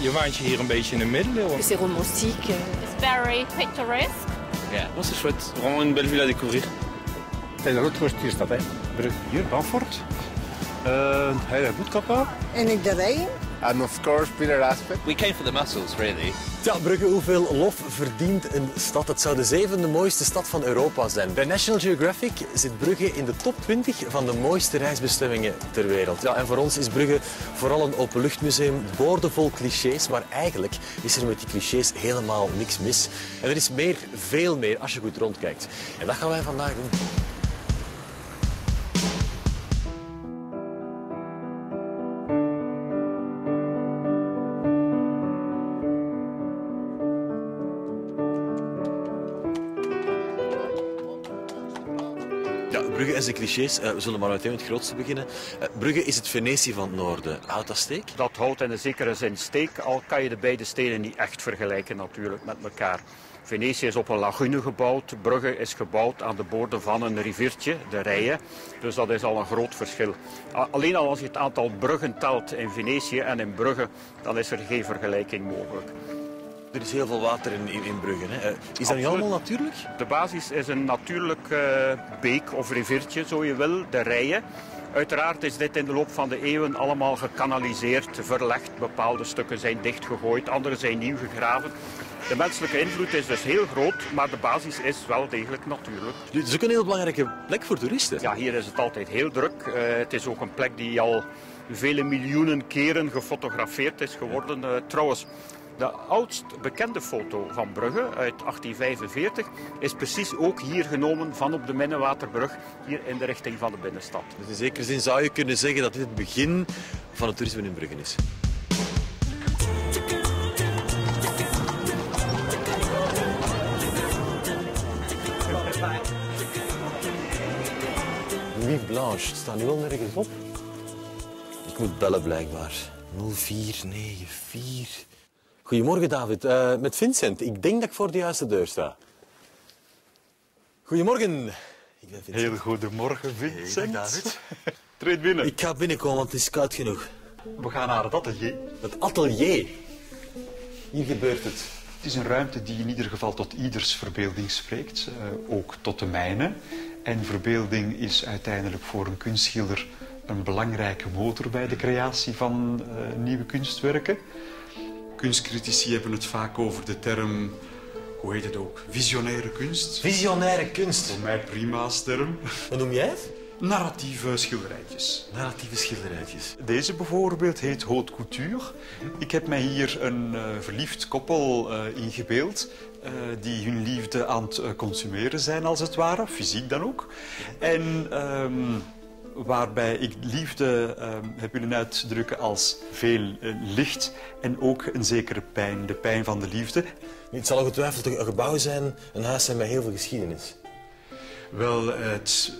Je waant je hier een beetje in de middeleeuwen. C'est romantique. It's very picturesque. Ja, dat is chouette. Vraiment une belle ville à découvrir. Het is een grote toeriststad, hè. Hier, Bamford. Uh, Heilige Boetkapel. En ik de Rijn. And of course, Peter Aspect. We came for the mussels, really. Ja, Brugge, hoeveel lof verdient een stad? Het zou de zevende mooiste stad van Europa zijn. Bij National Geographic zit Brugge in de top 20 van de mooiste reisbestemmingen ter wereld. Ja, en voor ons is Brugge vooral een openluchtmuseum, boordevol clichés, maar eigenlijk is er met die clichés helemaal niks mis. En er is meer, veel meer, als je goed rondkijkt. En dat gaan wij vandaag doen. Brugge en zijn clichés. Eh, we zullen maar meteen met het grootste beginnen. Eh, Brugge is het Venetië van het noorden. Houdt dat steek? Dat houdt in een zekere zin steek, al kan je de beide steden niet echt vergelijken natuurlijk met elkaar. Venetië is op een lagune gebouwd, Brugge is gebouwd aan de boorden van een riviertje, de Rijen. Dus dat is al een groot verschil. Alleen al als je het aantal bruggen telt in Venetië en in Brugge, dan is er geen vergelijking mogelijk. Er is heel veel water in, in, in Brugge. Hè. Eh, Is dat niet allemaal natuurlijk? De basis is een natuurlijk eh, beek of riviertje, zo je wil, de Rijen. Uiteraard is dit in de loop van de eeuwen allemaal gekanaliseerd, verlegd. Bepaalde stukken zijn dichtgegooid, andere zijn nieuw gegraven. De menselijke invloed is dus heel groot, maar de basis is wel degelijk natuurlijk. Het is ook een heel belangrijke plek voor toeristen. Ja, hier is het altijd heel druk. Eh, het is ook een plek die al vele miljoenen keren gefotografeerd is geworden. Trouwens, de oudst bekende foto van Brugge uit 1845 is precies ook hier genomen van op de Minnewaterbrug, hier in de richting van de binnenstad. Dus in zekere zin zou je kunnen zeggen dat dit het begin van het toerisme in Brugge is. Louis Blanche, het staat nu al nergens op. Ik moet bellen blijkbaar. 0494. Goedemorgen David, Eh, met Vincent. Ik denk dat ik voor de juiste deur sta. Goedemorgen. Ik ben Vincent. Heel goedemorgen, Vincent. Dag, David. Treed binnen. Ik ga binnenkomen, want het is koud genoeg. We gaan naar het atelier. Het atelier. Hier gebeurt het. Het is een ruimte die in ieder geval tot ieders verbeelding spreekt, eh, ook tot de mijne. En verbeelding is uiteindelijk voor een kunstschilder een belangrijke motor bij de creatie van eh, nieuwe kunstwerken. Kunstcritici hebben het vaak over de term, hoe heet het ook, visionaire kunst. Visionaire kunst. Voor mij prima als term. Wat noem jij het? Narratieve schilderijtjes. Narratieve schilderijtjes. Deze bijvoorbeeld heet Haute Couture. Ik heb mij hier een eh, verliefd koppel eh, ingebeeld. eh, die hun liefde aan het consumeren zijn, als het ware, fysiek dan ook. En ehm, waarbij ik liefde ehm, heb willen uitdrukken als veel eh, licht en ook een zekere pijn, de pijn van de liefde. Het zal ongetwijfeld een gebouw zijn, een huis zijn met heel veel geschiedenis. Wel, het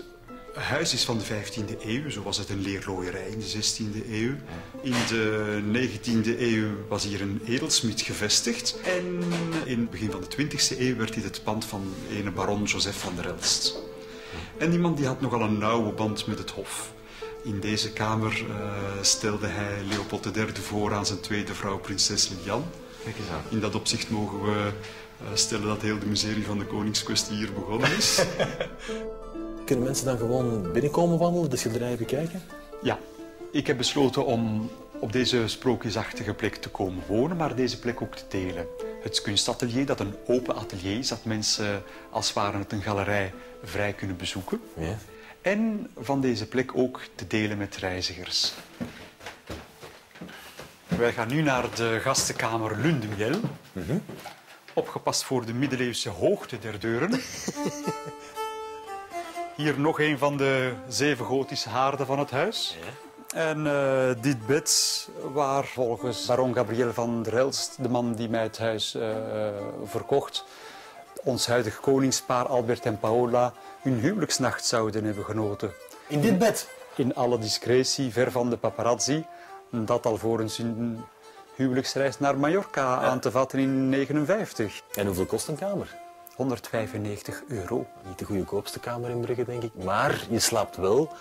huis is van de 15e eeuw. Zo was het een leerlooierij in de 16e eeuw. In de 19e eeuw was hier een edelsmid gevestigd. En in het begin van de 20e eeuw werd dit het pand van ene baron Joseph van der Elst. En die man die had nogal een nauwe band met het hof. In deze kamer eh, stelde hij Leopold III voor aan zijn tweede vrouw, prinses Liliane. Kijk eens aan. In dat opzicht mogen we eh, stellen dat heel de miserie van de koningskwestie hier begonnen is. Kunnen mensen dan gewoon binnenkomen wandelen, de schilderijen bekijken? Ja, ik heb besloten om op deze sprookjesachtige plek te komen wonen, maar deze plek ook te delen. Het kunstatelier, dat een open atelier is, dat mensen als waren het een galerij vrij kunnen bezoeken. Ja. En van deze plek ook te delen met reizigers. Wij gaan nu naar de gastenkamer Lundemiel. Opgepast voor de middeleeuwse hoogte der deuren. Hier nog een van de zeven gotische haarden van het huis. En eh, dit bed waar volgens baron Gabriel van der Elst, de man die mij het huis eh, verkocht, ons huidige koningspaar Albert en Paola hun huwelijksnacht zouden hebben genoten. In dit bed? In alle discretie, ver van de paparazzi. Dat alvorens hun huwelijksreis naar Mallorca aan te vatten in 1959. En hoeveel kost een kamer? 195 euro. Niet de goedkoopste kamer in Brugge, denk ik. Maar je slaapt wel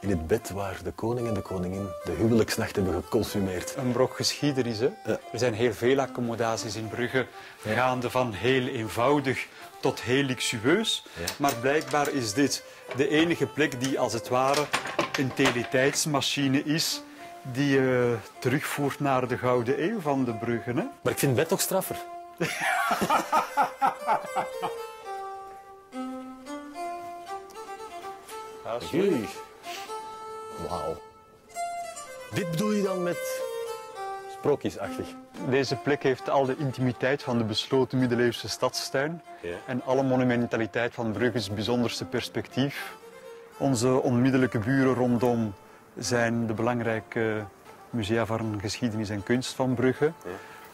in het bed waar de koning en de koningin de huwelijksnacht hebben geconsumeerd. Een brok geschiedenis. Hè? Er zijn heel veel accommodaties in Brugge, gaande van heel eenvoudig tot heel luxueus. Maar blijkbaar is dit de enige plek die als het ware een teletijdsmachine is die je terugvoert naar de Gouden Eeuw van de Brugge. Hè? Maar ik vind het bed toch straffer. Wauw. Dit bedoel je dan met sprookjesachtig? Deze plek heeft al de intimiteit van de besloten middeleeuwse stadstuin Ja. en alle monumentaliteit van Brugge's bijzonderste perspectief. Onze onmiddellijke buren rondom zijn de belangrijke musea van geschiedenis en kunst van Brugge.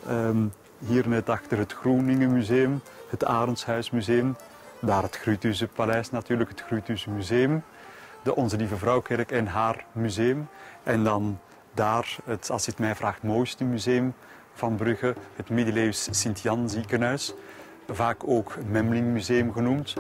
Ehm, hier net achter het Groeningen Museum, het Arendshuismuseum, daar het Grutuze Paleis natuurlijk, het Grutuze Museum, de Onze Lieve Vrouwkerk en haar museum. En dan daar, het, als je het mij vraagt, mooiste museum van Brugge, het middeleeuws Sint-Jan ziekenhuis, vaak ook Memling Museum genoemd.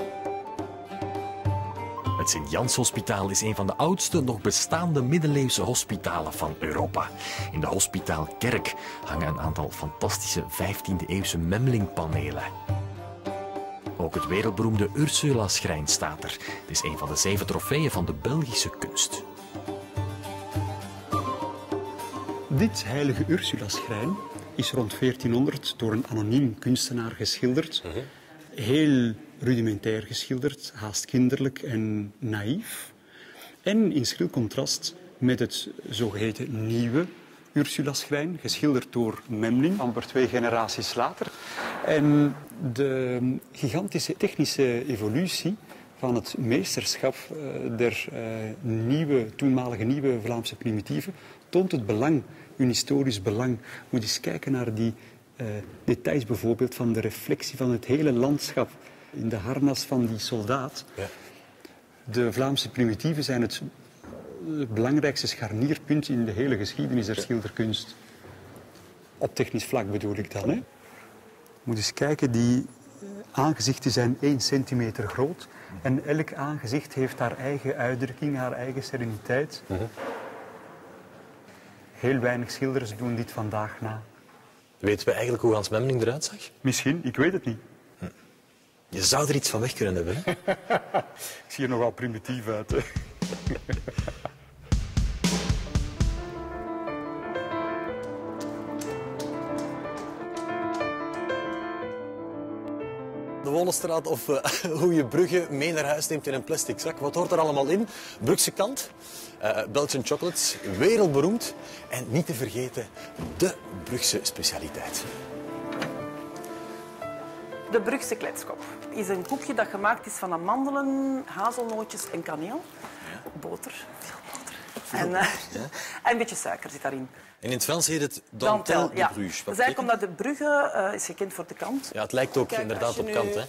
Het Sint-Jans Hospitaal is een van de oudste nog bestaande middeleeuwse hospitalen van Europa. In de hospitaalkerk hangen een aantal fantastische 15e-eeuwse Memlingpanelen. Ook het wereldberoemde Ursula-schrijn staat er. Het is een van de zeven trofeeën van de Belgische kunst. Dit heilige Ursula-schrijn is rond 1400 door een anoniem kunstenaar geschilderd. Heel rudimentair geschilderd, haast kinderlijk en naïef. En in schril contrast met het zogeheten nieuwe Ursula-schrijn, geschilderd door Memling, amper twee generaties later. En de gigantische technische evolutie van het meesterschap eh, der eh, nieuwe, toenmalige nieuwe Vlaamse primitieven toont het belang, hun historisch belang. Moet eens kijken naar die eh, details bijvoorbeeld van de reflectie van het hele landschap in de harnas van die soldaat. De Vlaamse primitieven zijn het het belangrijkste scharnierpunt in de hele geschiedenis der schilderkunst. Op technisch vlak bedoel ik dan. Hè? Moet eens kijken, die aangezichten zijn 1 centimeter groot. En elk aangezicht heeft haar eigen uitdrukking, haar eigen sereniteit. Heel weinig schilders doen dit vandaag na. Weten we eigenlijk hoe Hans Memling eruit zag? Misschien, ik weet het niet. Je zou er iets van weg kunnen hebben. Ik zie er nog wel primitief uit. Wollenstraat of eh, hoe je Brugge mee naar huis neemt in een plastic zak. Wat hoort er allemaal in? Brugse kant, eh Belgian chocolates, wereldberoemd. En niet te vergeten, de Brugse specialiteit. De Brugse kletskop is een koekje dat gemaakt is van amandelen, hazelnootjes en kaneel. Veel boter. En, eh, en een beetje suiker zit daarin. En in het Frans heet het Dantel de ja. Bruges. Dat is eigenlijk omdat de Brugge eh, is gekend voor de kant. Ja, het lijkt ook Kijk, inderdaad op nu- kant. Hè?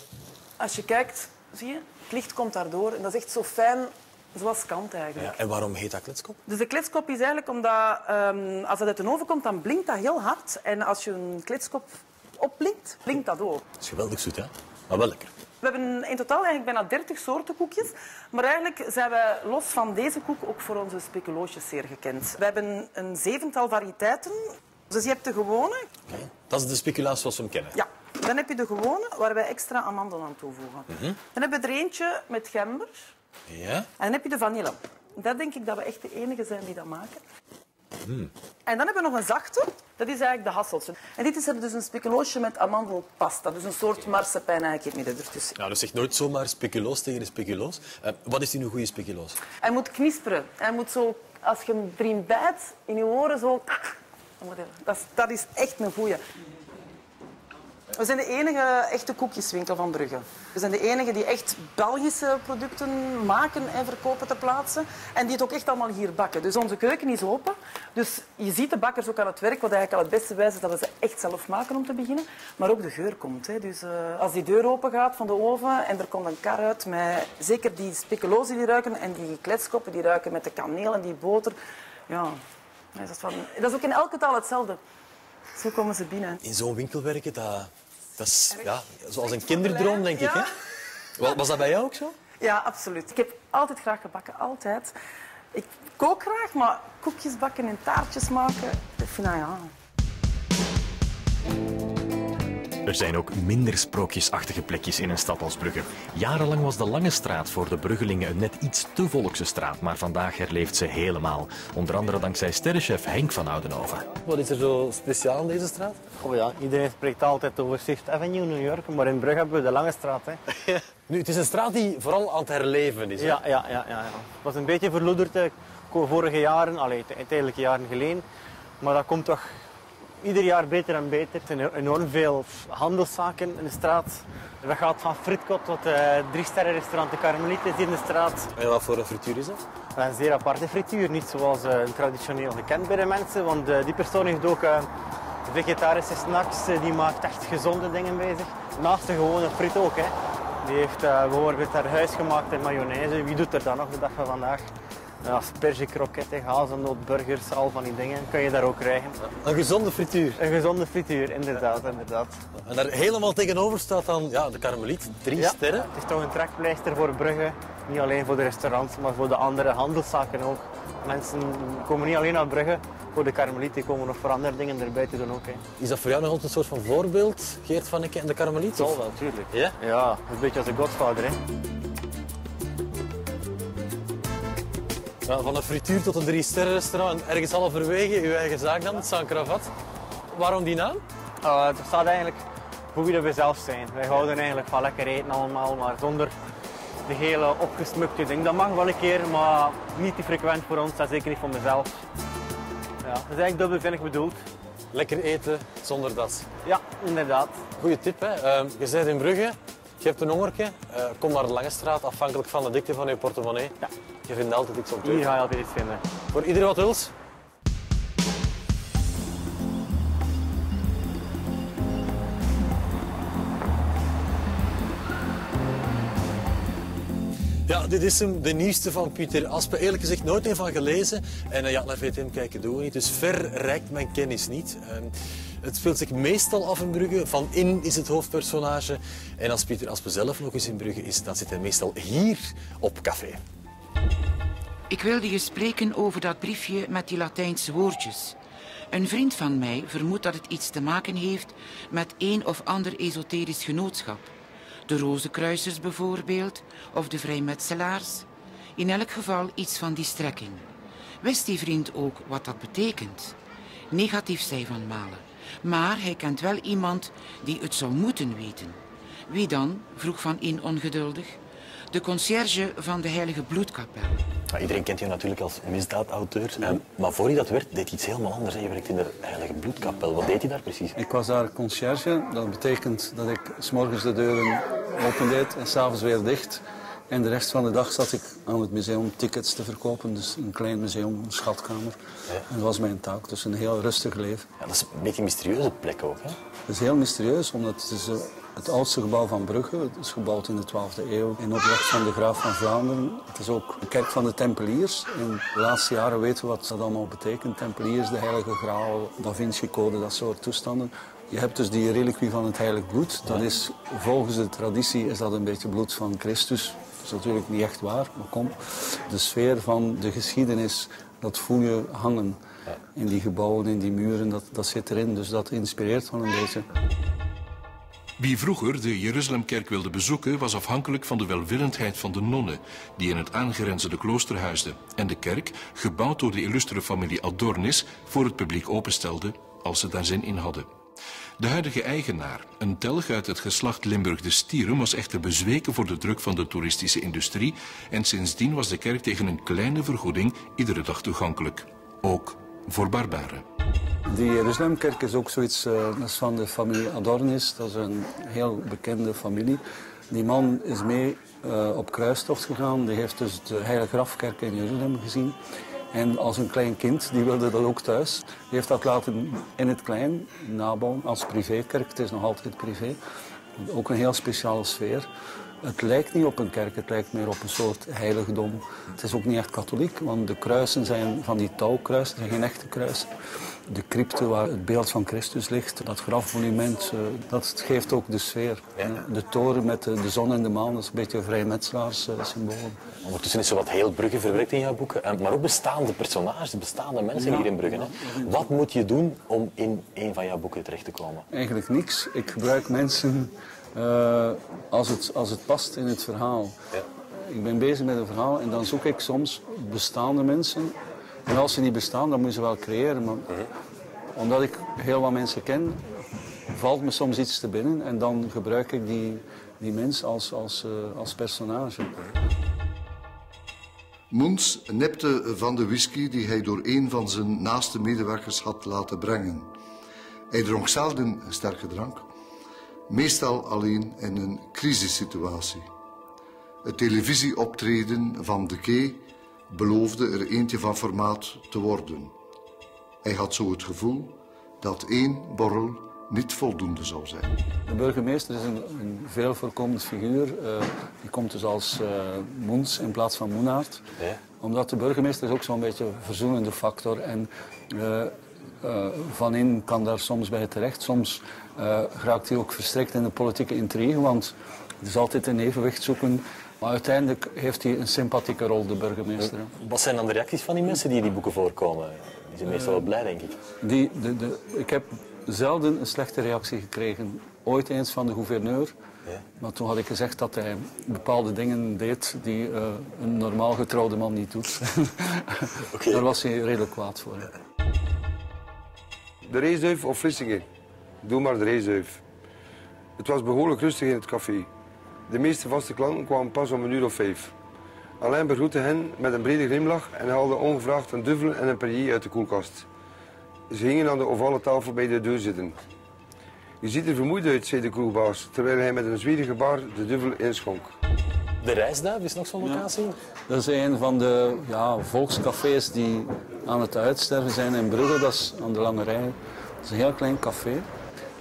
Als je kijkt, zie je, het licht komt daardoor. En dat is echt zo fijn, zoals kant eigenlijk. Ja, en waarom heet dat kletskop? Dus de kletskop is eigenlijk omdat ehm, als dat uit de oven komt, dan blinkt dat heel hard. En als je een kletskop opblinkt, blinkt dat ook. Dat is geweldig zoet, hè? Maar wel lekker. We hebben in totaal eigenlijk bijna 30 soorten koekjes. Maar eigenlijk zijn wij los van deze koek ook voor onze speculoosjes zeer gekend. We hebben een zevental variëteiten. Dus je hebt de gewone. Dat is de speculaas zoals we hem kennen. Ja. Dan heb je de gewone, waar wij extra amandelen aan toevoegen. Dan hebben we er eentje met gember. Ja? En dan heb je de vanille. Dat denk ik dat we echt de enige zijn die dat maken. En dan hebben we nog een zachte. Dat is eigenlijk de hasselt. En dit is er dus een speculoosje met amandelpasta. Dus een soort marsepein eigenlijk in het midden ertussen. Nou, dus zeg nooit zomaar speculoos tegen een speculoos. Eh, wat is die nu goede speculoos? Hij moet knisperen. Hij moet zo, als je hem erin bijt, in je oren zo... Dat is, dat is echt een goeie. We zijn de enige echte koekjeswinkel van Brugge. We zijn de enige die echt Belgische producten maken en verkopen ter plaatse. En die het ook echt allemaal hier bakken. Dus onze keuken is open. Dus je ziet de bakkers ook aan het werk. Wat eigenlijk al het beste wijs is dat we ze echt zelf maken om te beginnen. Maar ook de geur komt. Hè. Dus eh, als die deur open gaat van de oven en er komt een kar uit met zeker die speculoos die ruiken en die kletskoppen die ruiken met de kaneel en die boter. Ja, dat is, van, dat is ook in elke taal hetzelfde. Zo komen ze binnen. In zo'n winkel werken, dat, dat is ja, zoals een kinderdroom, denk ik. Hè? Was dat bij jou ook zo? Ja, absoluut. Ik heb altijd graag gebakken, altijd. Ik kook graag, maar koekjes bakken en taartjes maken, dat vind ik ja. Er zijn ook minder sprookjesachtige plekjes in een stad als Brugge. Jarenlang was de Lange Straat voor de Bruggelingen een net iets te volkse straat, maar vandaag herleeft ze helemaal. Onder andere dankzij sterrenchef Henk van Oudenhoven. Wat is er zo speciaal aan deze straat? Oh ja, iedereen spreekt altijd over Fifth Avenue, New York, maar in Brugge hebben we de Lange Straat. Hè. Nu, het is een straat die vooral aan het herleven is. hè? Ja, ja, ja, ja, ja. Het was een beetje verloederd vorige jaren, allee, tijdelijke jaren geleden. Maar dat komt toch ieder jaar beter en beter. Er zijn enorm veel handelszaken in de straat. Dat gaat van Fritkot tot uh, drie sterren restaurant De Carmelite is hier in de straat. En wat voor een frituur is dat? Een zeer aparte frituur, niet zoals uh, traditioneel gekend bij de mensen. Want uh, die persoon heeft ook vegetarische snacks, die maakt echt gezonde dingen bij zich. Naast de gewone frit ook. Hè. Die heeft bijvoorbeeld haar huisgemaakte mayonaise. Wie doet er dan nog de dag van vandaag? Aspergekroketten, hazelnootburgers, al van die dingen kan je daar ook krijgen. Een gezonde frituur. Een gezonde frituur, inderdaad. inderdaad. En daar helemaal tegenover staat dan ja, de Karmeliet, drie ja, sterren. Het is toch een trekpleister voor Brugge. Niet alleen voor de restaurants, maar voor de andere handelszaken ook. Mensen komen niet alleen naar Brugge voor de Karmeliet, die komen nog voor andere dingen erbij te doen ook. Hè. Is dat voor jou nog altijd een soort van voorbeeld, Geert van Ecke en de Karmeliet? Zal wel, natuurlijk. Ja? Ja, een beetje als een godvader. Hè. Van een frituur tot een drie-sterren restaurant. En ergens halverwege uw eigen zaak dan, het San Cravat. Waarom die naam? Uh, het staat eigenlijk voor wie dat we zelf zijn. Wij houden eigenlijk van lekker eten allemaal, maar zonder de hele opgesmukte ding. Dat mag wel een keer, maar niet te frequent voor ons, dat zeker niet voor mezelf. Ja, dat is eigenlijk dubbelzinnig bedoeld. Lekker eten zonder dat. Ja, inderdaad. Goeie tip, hè. Uh, je bent in Brugge, je hebt een hongerke, uh, kom naar de Lange Straat, afhankelijk van de dikte van je portemonnee. Ja. Je vindt altijd iets om te Hier ga je altijd iets vinden. Voor iedereen wat wils? Ja, dit is hem, de nieuwste van Pieter Aspe. Eerlijk gezegd nooit een van gelezen. En uh, ja, naar VTM kijken doen we niet. Dus ver reikt mijn kennis niet. Uh, het speelt zich meestal af in Brugge. Van In is het hoofdpersonage. En als Pieter Aspe zelf nog eens in Brugge is, dan zit hij meestal hier op café. Ik wilde je spreken over dat briefje met die Latijnse woordjes. Een vriend van mij vermoedt dat het iets te maken heeft met een of ander esoterisch genootschap. De Rozenkruisers bijvoorbeeld, of de Vrijmetselaars. In elk geval iets van die strekking. Wist die vriend ook wat dat betekent? Negatief zei Van Malen. Maar hij kent wel iemand die het zou moeten weten. Wie dan? vroeg Van In ongeduldig. De conciërge van de Heilige Bloedkapel. Ja, iedereen kent je natuurlijk als misdaadauteur. Eh, maar voor hij dat werd, deed hij iets helemaal anders. Je werkte in de Heilige Bloedkapel. Wat deed hij daar precies? Ik was daar conciërge. Dat betekent dat ik s'morgens de deuren opendeed en s'avonds weer dicht. En de rest van de dag zat ik aan het museum tickets te verkopen. Dus een klein museum, een schatkamer. Ja. En dat was mijn taak. Dus een heel rustig leven. Ja, dat is een beetje een mysterieuze plek ook, hè? Het is heel mysterieus, omdat het is eh, het oudste gebouw van Brugge. Het is gebouwd in de 12e eeuw in opdracht van de graaf van Vlaanderen. Het is ook een kerk van de Tempeliers. In de laatste jaren weten we wat dat allemaal betekent. Tempeliers, de Heilige Graal, Da Vinci-code, dat soort toestanden. Je hebt dus die reliquie van het heilig bloed. Dat is, volgens de traditie is dat een beetje bloed van Christus. Dat is natuurlijk niet echt waar, maar kom. De sfeer van de geschiedenis, dat voel je hangen. In die gebouwen, in die muren, dat, dat zit erin. Dus dat inspireert wel een beetje. Wie vroeger de Jeruzalemkerk wilde bezoeken, was afhankelijk van de welwillendheid van de nonnen, die in het aangrenzende klooster huisden, en de kerk, gebouwd door de illustere familie Adornis, voor het publiek openstelde, als ze daar zin in hadden. De huidige eigenaar, een telg uit het geslacht Limburg de Stieren, was echter bezweken voor de druk van de toeristische industrie en sindsdien was de kerk tegen een kleine vergoeding iedere dag toegankelijk. Ook voor barbaren. Die Jeruzalemkerk is ook zoiets, uh, van de familie Adornis. Dat is een heel bekende familie. Die man is mee uh, op kruistocht gegaan. Die heeft dus de Heilige Grafkerk in Jeruzalem gezien. En als een klein kind, die wilde dat ook thuis. Die heeft dat laten in het klein nabouwen als privékerk. Het is nog altijd privé. Ook een heel speciale sfeer. Het lijkt niet op een kerk, het lijkt meer op een soort heiligdom. Het is ook niet echt katholiek, want de kruisen zijn van die touwkruisen, geen echte kruisen. De crypte waar het beeld van Christus ligt, dat grafmonument, eh, dat geeft ook de sfeer. De toren met de, de zon en de maan, dat is een beetje een vrijmetselaarssymbool. Ondertussen is er wat heel Brugge verwerkt in jouw boeken, en- maar ook bestaande personages, bestaande mensen Ja. hier in Brugge. Hè. Wat moet je doen om in een van jouw boeken terecht te komen? Eigenlijk niks. Ik gebruik mensen eh, als, het, als het past in het verhaal. Ik ben bezig met een verhaal en dan zoek ik soms bestaande mensen. En als ze niet bestaan, dan moet je ze wel creëren. Maar omdat ik heel wat mensen ken, valt me soms iets te binnen. En dan gebruik ik die, die mens als, als, eh, als personage. Moens nepte van de whisky die hij door een van zijn naaste medewerkers had laten brengen. Hij dronk zelden sterke drank, meestal alleen in een crisissituatie. Het televisieoptreden van De Kee beloofde er eentje van formaat te worden. Hij had zo het gevoel dat één borrel niet voldoende zou zijn. De burgemeester is een, een veel voorkomend figuur. Eh, die komt dus als eh Moens in plaats van Moenaert. Omdat de burgemeester is ook zo'n beetje een verzoenende factor. En eh, eh, Van In kan daar soms bij terecht. Soms eh, raakt hij ook verstrikt in de politieke intrigue. Want het is altijd een evenwicht zoeken. Maar uiteindelijk heeft hij een sympathieke rol, de burgemeester. Wat zijn dan de reacties van die mensen die in die boeken voorkomen? Die zijn meestal wel blij, denk ik. Die, de, de, ik heb zelden een slechte reactie gekregen. Ooit eens van de gouverneur. Maar toen had ik gezegd dat hij bepaalde dingen deed die eh, een normaal getrouwde man niet doet. Daar was hij redelijk kwaad voor. De reesduif of Vlissingen? Doe maar de reesduif. Het was behoorlijk rustig in het café. De meeste vaste klanten kwamen pas om een uur of vijf. Alain begroette hen met een brede glimlach en haalde ongevraagd een duvel en een perrier uit de koelkast. Ze gingen aan de ovale tafel bij de deur zitten. Je ziet er vermoeid uit, zei de kroegbaas, terwijl hij met een zwierig gebaar de duvel inschonk. De Rijsduif is nog zo'n locatie? Dat is een van de ja, volkscafés die aan het uitsterven zijn in Brugge. Dat is aan de Lange Rij. Dat is een heel klein café.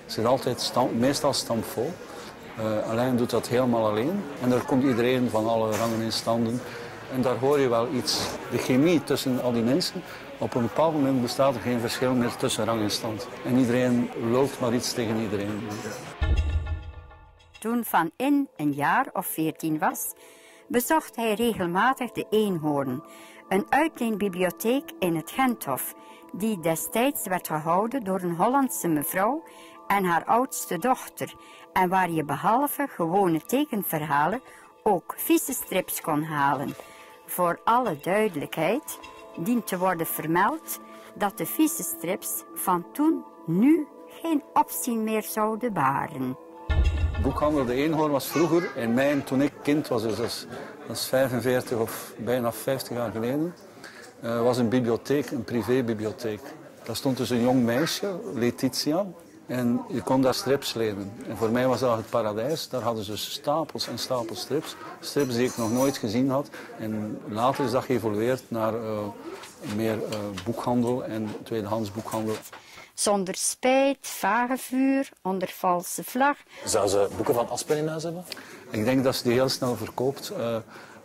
Het zit altijd meestal stampvol. Alain doet dat helemaal alleen. En daar komt iedereen van alle rangen en standen. En daar hoor je wel iets. De chemie tussen al die mensen. Op een bepaald moment bestaat er geen verschil meer tussen rang en stand. En iedereen loopt maar iets tegen iedereen. Toen Van In een jaar of veertien was, bezocht hij regelmatig de Eenhoorn, een uitleenbibliotheek in het Genthof, die destijds werd gehouden door een Hollandse mevrouw en haar oudste dochter, en waar je behalve gewone tekenverhalen ook vieze strips kon halen. Voor alle duidelijkheid dient te worden vermeld dat de vieze strips van toen nu geen opzien meer zouden baren. Boekhandel De Eenhoorn was vroeger, in mijn, toen ik kind was, dus dat is, dat is 45 of bijna 50 jaar geleden, eh, was een bibliotheek, een privébibliotheek. Daar stond dus een jong meisje, Letitia, en je kon daar strips lenen. En voor mij was dat het paradijs. Daar hadden ze stapels en stapels strips. Strips die ik nog nooit gezien had. En later is dat geëvolueerd naar eh, meer eh, boekhandel en tweedehands boekhandel. Zonder spijt, vage vuur, onder valse vlag. Zou ze boeken van Aspen in huis hebben? Ik denk dat ze die heel snel verkoopt. eh,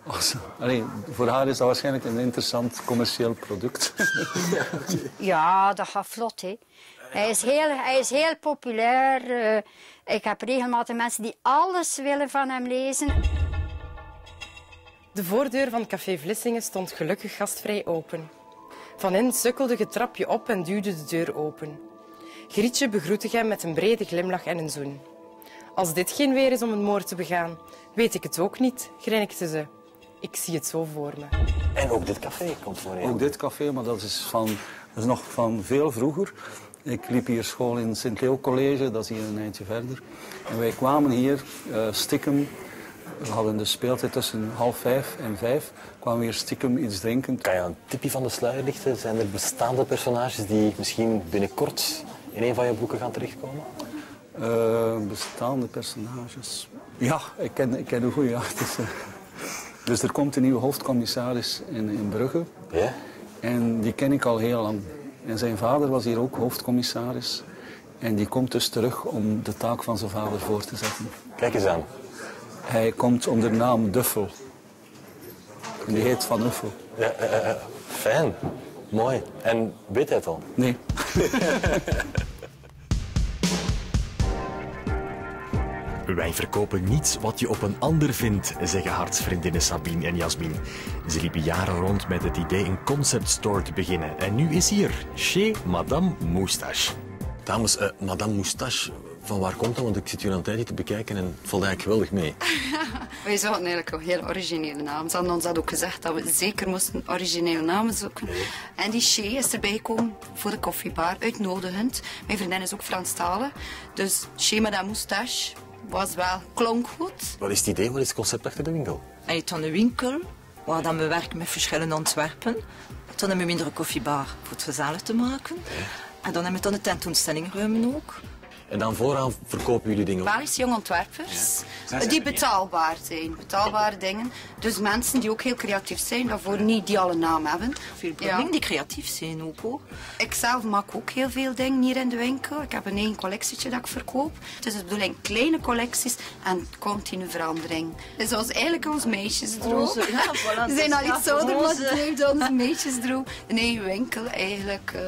als, allee, voor haar is dat waarschijnlijk een interessant commercieel product. Ja, dat gaat vlot, hè. Hij is heel, hij is heel populair. eh, ik heb regelmatig mensen die alles willen van hem lezen. De voordeur van Café Vlissingen stond gelukkig gastvrij open. Van in sukkelde het trapje op en duwde de deur open. Grietje begroette hem met een brede glimlach en een zoen. Als dit geen weer is om een moord te begaan, weet ik het ook niet, grinnikte ze. Ik zie het zo voor me. En ook dit café komt voor je. Ook dit café, maar dat is, van, dat is nog van veel vroeger. Ik liep hier school in het Sint-Leo College, dat is hier een eindje verder. En wij kwamen hier eh stiekem, we hadden de speeltijd tussen half vijf en vijf, kwamen we hier stiekem iets drinken. Kan je een tipje van de sluier lichten? Zijn er bestaande personages die misschien binnenkort in een van je boeken gaan terechtkomen? Eh, bestaande personages. Ja, ik ken, ik ken een goede. Is, eh, dus er komt een nieuwe hoofdcommissaris in, in Brugge. Ja? En die ken ik al heel lang. En zijn vader was hier ook hoofdcommissaris. En die komt dus terug om de taak van zijn vader voor te zetten. Kijk eens aan. Hij komt onder de naam Duffel. Die heet Van Uffel. Ja, eh, eh, fijn. Mooi. En weet hij het al? Nee. Wij verkopen niets wat je op een ander vindt, zeggen hartsvriendinnen Sabine en Jasmin. Ze liepen jaren rond met het idee een concept store te beginnen. En nu is hier, chez Madame Moustache. Dames, eh, Madame Moustache, van waar komt dat? Want ik zit hier aan een tijdje te bekijken en het valt eigenlijk geweldig mee. Wij zochten eigenlijk een heel originele naam. Ze hadden ons dat ook gezegd dat we zeker moesten originele namen zoeken. En die Che is erbij gekomen voor de koffiebar, uitnodigend. Mijn vriendin is ook Franstalig. Dus Che Madame Moustache was wel, klonk goed. Wat is het idee? Wat is het concept achter de winkel? Hij heeft dan een winkel waar dan we werken met verschillende ontwerpen. Dan hebben we minder koffiebar voor het gezellig te maken. En dan hebben we dan de tentoonstellingruimen ook. En dan vooraan verkopen jullie dingen? Belgische jonge ontwerpers die betaalbaar zijn. Betaalbare dingen. Dus mensen die ook heel creatief zijn, daarvoor niet die alle naam hebben. Veel dingen die creatief zijn ook. Hoor. Ik zelf maak ook heel veel dingen hier in de winkel. Ik heb een eigen collectietje dat ik verkoop. Het is de bedoeling kleine collecties en continu verandering. Dus dat is eigenlijk ons meisjesdroom. Onze- ja, voilà, We zijn al iets ja, ouder, maar onze- het blijft onze meisjesdroom. Een eigen winkel, eigenlijk eh,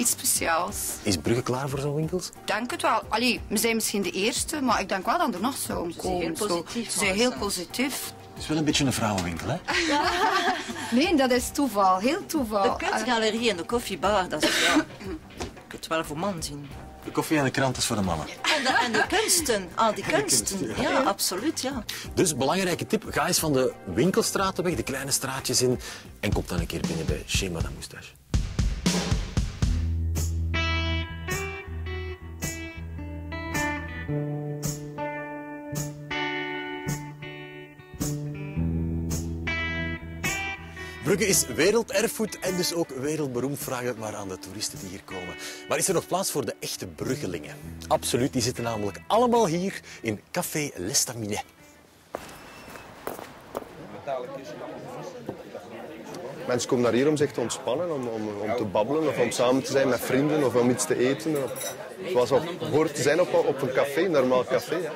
iets speciaals. Is Brugge klaar voor zo'n winkels? Ik denk het wel. Allee, we zijn misschien de eerste, maar ik denk wel dat er nog zouden komen. heel Zo. positief, Ze zijn heel positief. Het is wel een beetje een vrouwenwinkel, hè? Nee, dat is toeval. Heel toeval. De kunstgalerie en de koffiebar, dat is ja. Je kunt wel voor man zien. De koffie en de krant is voor de mannen. En de, en de kunsten, al die kunsten. kunsten, ja. Ja, absoluut, ja. Dus belangrijke tip, ga eens van de winkelstraten weg, de kleine straatjes in en kom dan een keer binnen bij Chez Madame Moustache. Is werelderfgoed en dus ook wereldberoemd. Vraag het maar aan de toeristen die hier komen. Maar is er nog plaats voor de echte Bruggelingen? Absoluut, die zitten namelijk allemaal hier in Café L'Estaminet. Mensen komen naar hier om zich te ontspannen, om, om, om te babbelen of om samen te zijn met vrienden of om iets te eten. Zoals op, hoort te zijn op, op een café, een normaal café. Ja.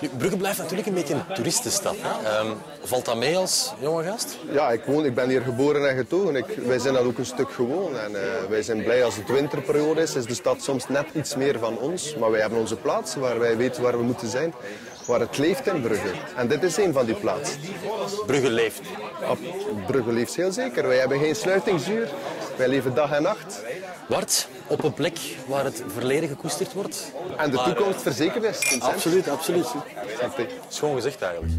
Nu, Brugge blijft natuurlijk een beetje een toeristenstad. Ehm, valt dat mee als jonge gast? Ja, ik, woon, ik ben hier geboren en getogen. Ik, wij zijn dat ook een stuk gewoon. En, eh, wij zijn blij als het winterperiode is. Is de stad soms net iets meer van ons. Maar wij hebben onze plaatsen waar wij weten waar we moeten zijn. Waar het leeft in Brugge. En dit is een van die plaatsen. Brugge leeft? Brugge leeft heel zeker. Wij hebben geen sluitingsuur. Wij leven dag en nacht. Bart, op een plek waar het verleden gekoesterd wordt. En de Maar, toekomst eh, verzekerd is. Vincent. Absoluut, absoluut. Schoon gezegd eigenlijk.